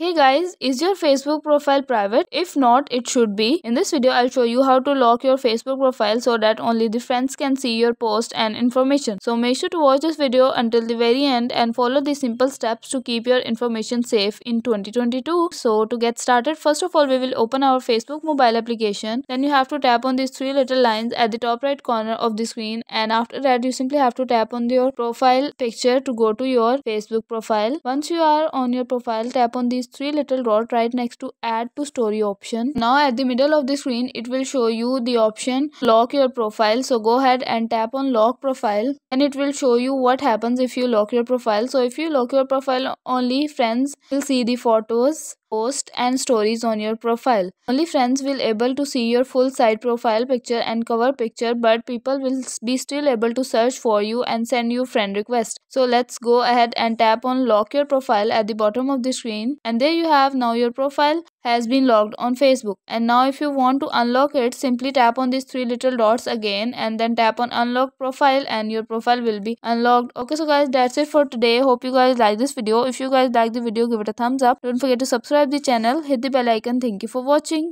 Hey guys, is your Facebook profile private? If not, it should be. In this video, I'll show you how to lock your Facebook profile so that only the friends can see your post and information. So make sure to watch this video until the very end and follow the simple steps to keep your information safe in 2022. So to get started, first of all, we will open our Facebook mobile application. Then you have to tap on these three little lines at the top right corner of the screen and after that you simply have to tap on your profile picture to go to your Facebook profile. Once you are on your profile, tap on these three little dot right next to add to story option. Now at the middle of the screen it will show you the option lock your profile. So go ahead and tap on lock profile and it will show you what happens if you lock your profile. So if you lock your profile only friends will see the photos post and stories on your profile. Only friends will able to see your full site profile picture and cover picture but people will be still able to search for you and send you friend request. So let's go ahead and tap on lock your profile at the bottom of the screen and there you have now your profile has been logged on Facebook. And now if you want to unlock it, simply tap on these three little dots again and then tap on unlock profile and your profile will be unlocked. Okay, so guys, that's it for today. Hope you guys like this video. If you guys like the video, give it a thumbs up. Don't forget to subscribe the channel, hit the bell icon. Thank you for watching.